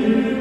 you.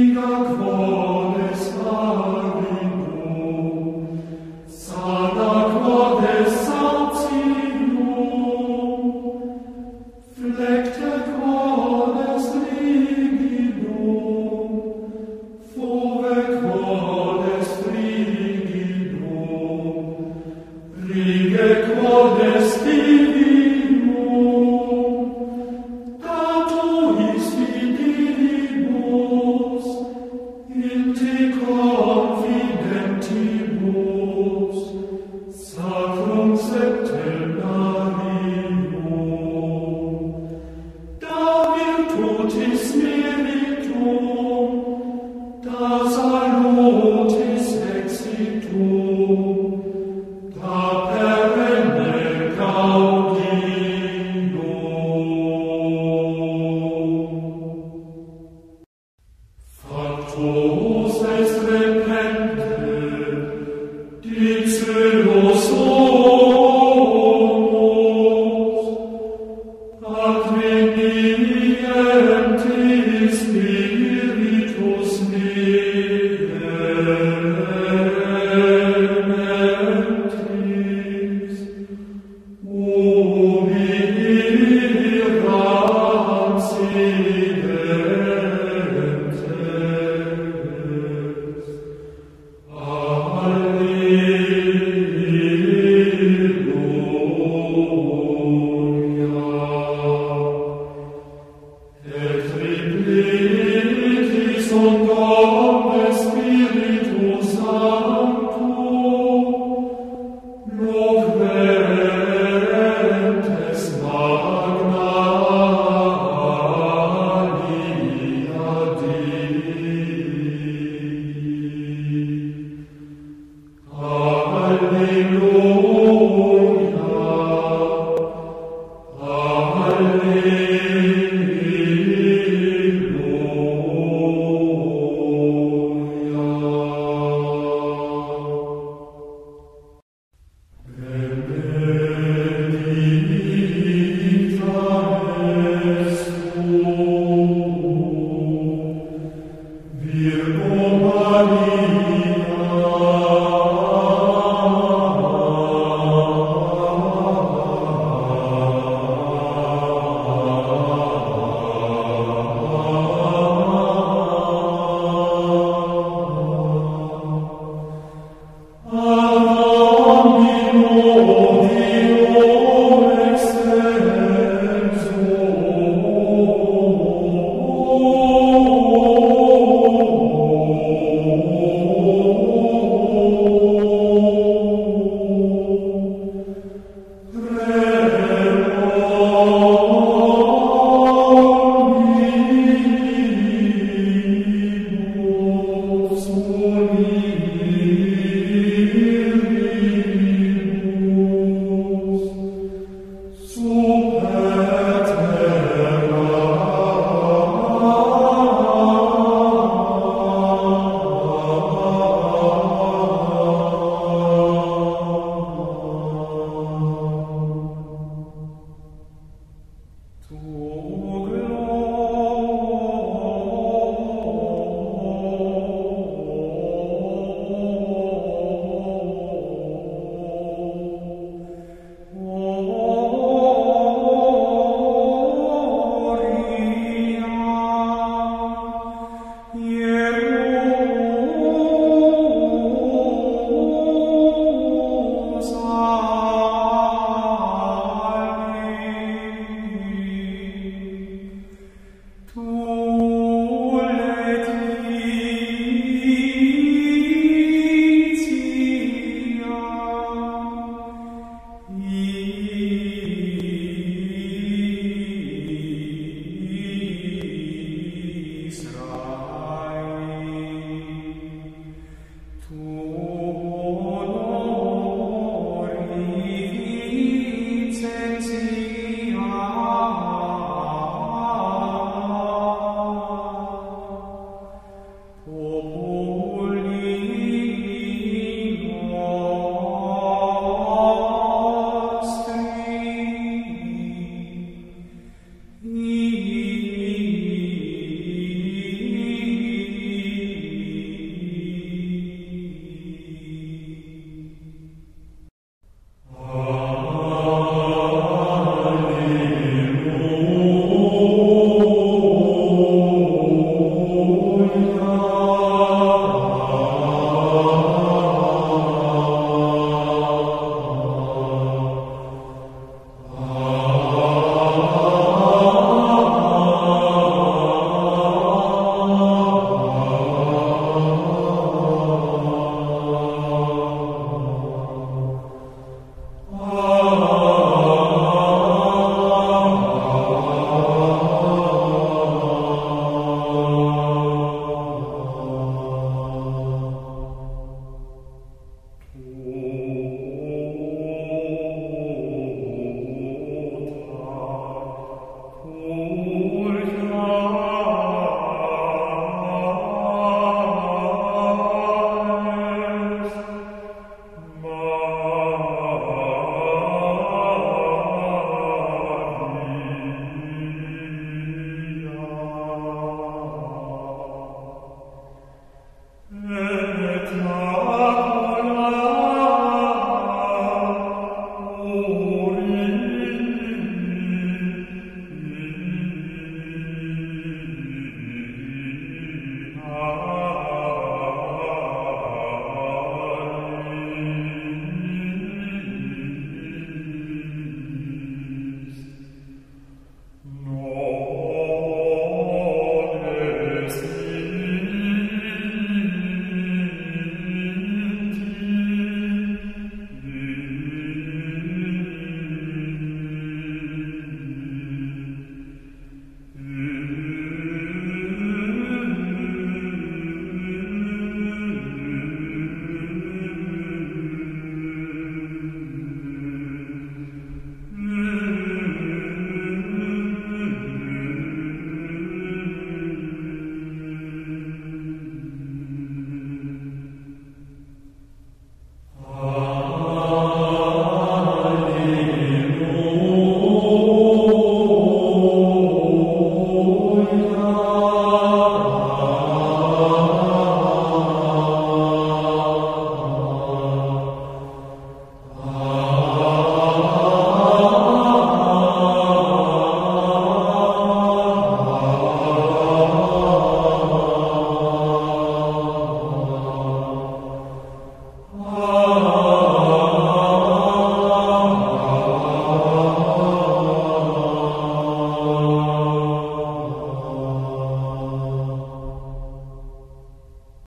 Amen.